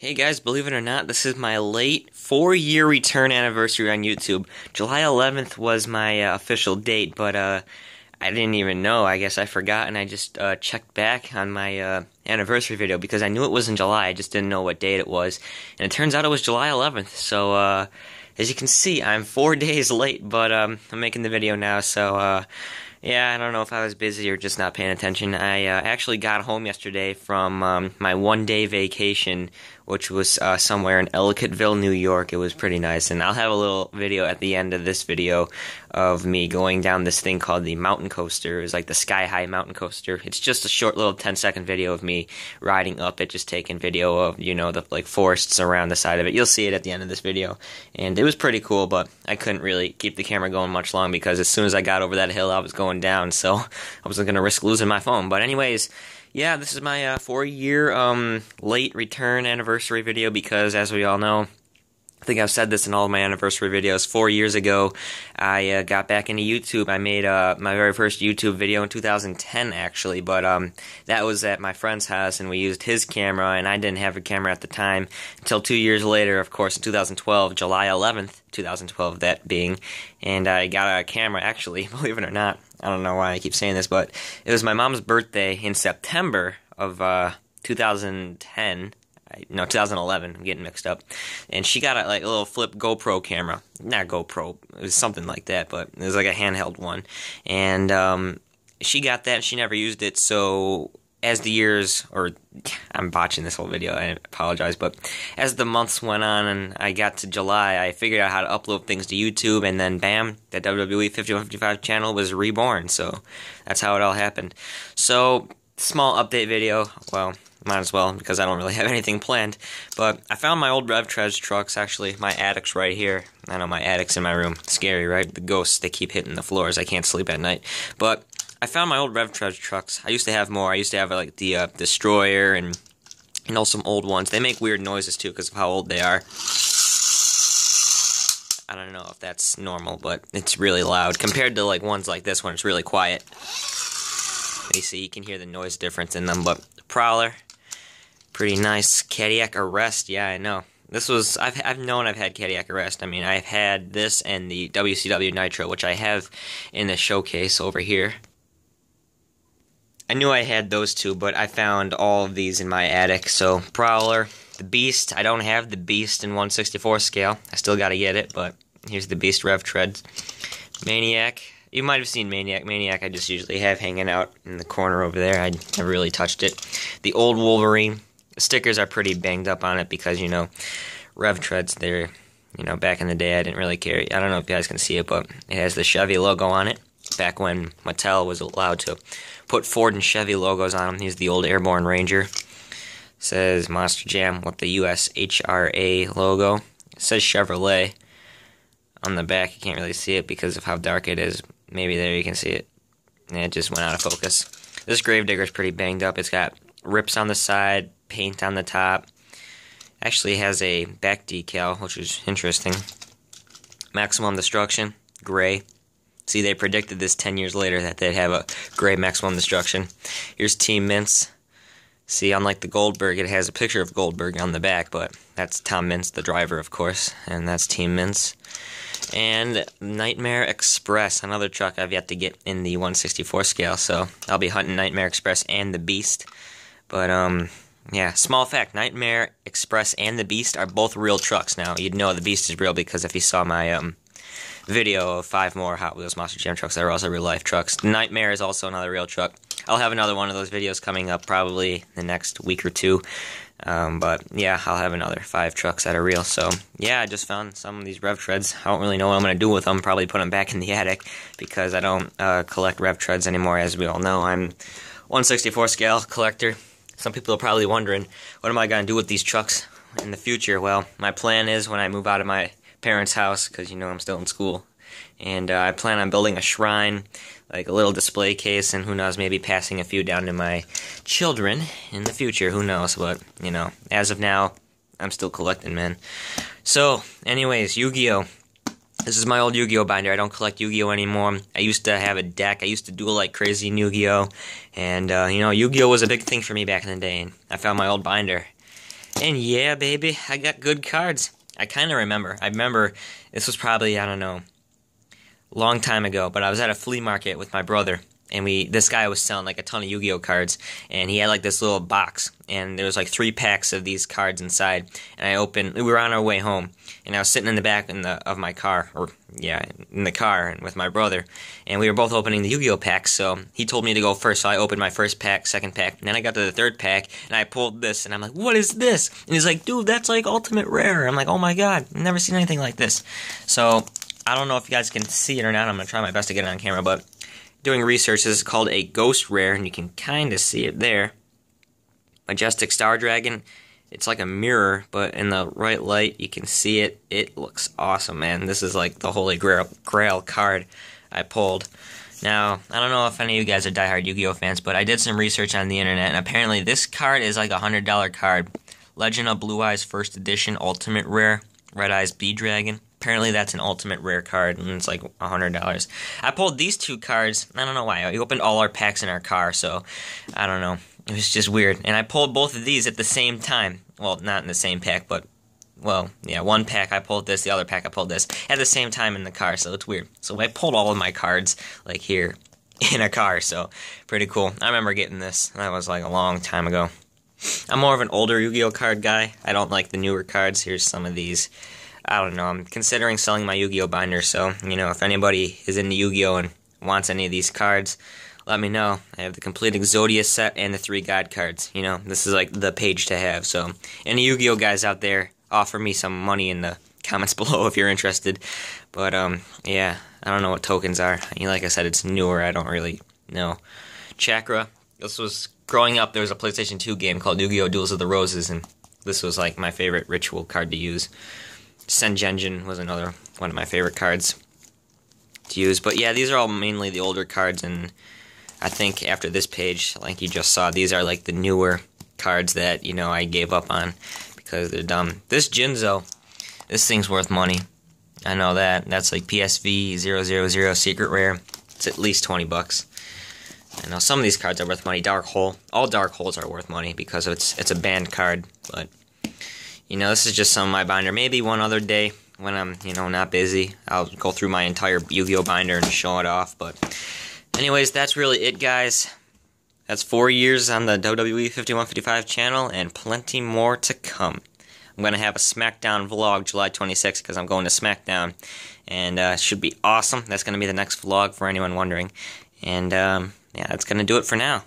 Hey guys, believe it or not, this is my late four year return anniversary on YouTube. July 11th was my uh, official date, but uh, I didn't even know. I guess I forgot and I just uh, checked back on my uh, anniversary video because I knew it was in July. I just didn't know what date it was. And it turns out it was July 11th. So, uh, as you can see, I'm four days late, but um, I'm making the video now, so uh, yeah, I don't know if I was busy or just not paying attention. I uh, actually got home yesterday from um, my one day vacation, which was uh, somewhere in Ellicottville, New York. It was pretty nice, and I'll have a little video at the end of this video of me going down this thing called the mountain coaster. It was like the sky high mountain coaster. It's just a short little 10 second video of me riding up it, just taking video of, you know, the like forests around the side of it. You'll see it at the end of this video. And it was pretty cool, but I couldn't really keep the camera going much long because as soon as I got over that hill, I was going down, so I wasn't going to risk losing my phone. But anyways, yeah, this is my uh, four-year um, late return anniversary video because, as we all know, I think I've said this in all my anniversary videos. Four years ago, I uh, got back into YouTube. I made uh, my very first YouTube video in 2010, actually, but um, that was at my friend's house, and we used his camera, and I didn't have a camera at the time until two years later, of course, in 2012, July 11th, 2012, that being, and I got a camera, actually, believe it or not. I don't know why I keep saying this, but it was my mom's birthday in September of uh, 2010 no 2011 i'm getting mixed up. And she got a like a little flip gopro camera. Not gopro it was something like that but it was like a handheld one. And um, she got that she never used it so as the years or i'm botching this whole video i apologize but as the months went on and i got to july i figured out how to upload things to youtube and then bam that wwe 5155 channel was reborn. So that's how it all happened. So small update video. Well might as well, because I don't really have anything planned. But I found my old Rev Tredz trucks, actually. My attic's right here. I know my attic's in my room. Scary, right? The ghosts, they keep hitting the floors. I can't sleep at night. But I found my old Rev Tredz trucks. I used to have more. I used to have, like, the uh, Destroyer and, you know, some old ones. They make weird noises, too, because of how old they are. I don't know if that's normal, but it's really loud. Compared to, like, ones like this one, it's really quiet. You see, you can hear the noise difference in them, but Prowler, Pretty nice. Cadillac Arrest, yeah, I know. This was, I've, I've known I've had Cadillac Arrest. I mean, I've had this and the WCW Nitro, which I have in the showcase over here. I knew I had those two, but I found all of these in my attic. So, Prowler, the Beast. I don't have the Beast in 164 scale. I still gotta get it, but here's the Beast Rev Tredz. Maniac. You might have seen Maniac. Maniac I just usually have hanging out in the corner over there. I never really touched it. The old Wolverine. Stickers are pretty banged up on it because, you know, Rev Tredz, they're, you know, back in the day I didn't really care. I don't know if you guys can see it, but it has the Chevy logo on it. Back when Mattel was allowed to put Ford and Chevy logos on them. He's the old Airborne Ranger. It says Monster Jam with the US HRA logo. It says Chevrolet on the back. You can't really see it because of how dark it is. Maybe there you can see it. And it just went out of focus. This Gravedigger is pretty banged up. It's got rips on the side, paint on the top. Actually has a back decal, which is interesting. Maximum Destruction, gray. See, they predicted this 10 years later that they'd have a gray Maximum Destruction. Here's Team Meents. See, unlike the Goldberg, it has a picture of Goldberg on the back, but that's Tom Meents, the driver, of course, and that's Team Meents. And Nightmare Express, another truck I've yet to get in the 164 scale, so I'll be hunting Nightmare Express and the Beast. But, um, yeah, small fact Nightmare Express and the Beast are both real trucks now. You'd know the Beast is real because if you saw my, um, video of five more Hot Wheels Monster Jam trucks that are also real life trucks. Nightmare is also another real truck. I'll have another one of those videos coming up probably the next week or two. Um, but yeah, I'll have another five trucks that are real. So yeah, I just found some of these Rev Tredz. I don't really know what I'm going to do with them. Probably put them back in the attic because I don't uh, collect Rev Tredz anymore. As we all know, I'm 164 scale collector. Some people are probably wondering, what am I going to do with these trucks in the future? Well, my plan is when I move out of my parents' house, because you know I'm still in school, and uh, I plan on building a shrine like a little display case, and who knows, maybe passing a few down to my children in the future. Who knows? But you know, as of now, I'm still collecting, man. So, anyways, Yu-Gi-Oh. This is my old Yu-Gi-Oh binder. I don't collect Yu-Gi-Oh anymore. I used to have a deck. I used to duel like crazy in Yu-Gi-Oh, and uh, you know, Yu-Gi-Oh was a big thing for me back in the day. And I found my old binder, And yeah, baby, I got good cards. I kind of remember. I remember this was probably, I don't know, long time ago, but I was at a flea market with my brother and we this guy was selling like a ton of Yu-Gi-Oh cards and he had like this little box and there was like three packs of these cards inside and I opened we were on our way home and I was sitting in the back in the of my car or yeah in the car and with my brother and we were both opening the Yu-Gi-Oh packs so he told me to go first so I opened my first pack second pack and then I got to the third pack and I pulled this and I'm like what is this? And he's like dude that's like ultimate rare. I'm like oh my god I've never seen anything like this. So I don't know if you guys can see it or not I'm gonna try my best to get it on camera but doing research. This is called a ghost rare, and you can kind of see it there. Majestic Star Dragon. It's like a mirror, but in the right light, you can see it. It looks awesome, man. This is like the holy grail, grail card I pulled. Now, I don't know if any of you guys are diehard Yu-Gi-Oh fans, but I did some research on the internet, and apparently this card is like a $100 card. Legend of Blue Eyes First Edition Ultimate Rare, Red Eyes B Dragon. Apparently that's an ultimate rare card, and it's like $100. I pulled these two cards. I don't know why. We opened all our packs in our car, so I don't know. It was just weird. And I pulled both of these at the same time. Well, not in the same pack, but, well, yeah, one pack I pulled this, the other pack I pulled this at the same time in the car, so it's weird. So I pulled all of my cards, like here, in a car, so pretty cool. I remember getting this. That was like a long time ago. I'm more of an older Yu-Gi-Oh card guy. I don't like the newer cards. Here's some of these. I don't know. I'm considering selling my Yu-Gi-Oh binder, so you know if anybody is into Yu-Gi-Oh and wants any of these cards, let me know. I have the complete Exodia set and the three God cards. You know, this is like the page to have. So any Yu-Gi-Oh guys out there, offer me some money in the comments below if you're interested. But um, yeah, I don't know what tokens are. like I said, it's newer. I don't really know. Chakra. This was growing up. There was a PlayStation 2 game called Yu-Gi-Oh! Duelists of the Roses, and this was like my favorite ritual card to use. Sengenjin was another one of my favorite cards to use. But yeah, these are all mainly the older cards, and I think after this page, like you just saw, these are like the newer cards that, you know, I gave up on because they're dumb. This Jinzo, this thing's worth money. I know that. That's like PSV 000 Secret Rare. It's at least 20 bucks. I know some of these cards are worth money. Dark Hole. All Dark Holes are worth money because it's it's a banned card, but you know, this is just some of my binder. Maybe one other day when I'm, you know, not busy, I'll go through my entire Yu-Gi-Oh binder and show it off. But anyways, that's really it, guys. That's four years on the WWE 5155 channel and plenty more to come. I'm going to have a SmackDown vlog July 26th because I'm going to SmackDown. And uh, should be awesome. That's going to be the next vlog for anyone wondering. And um, yeah, that's going to do it for now.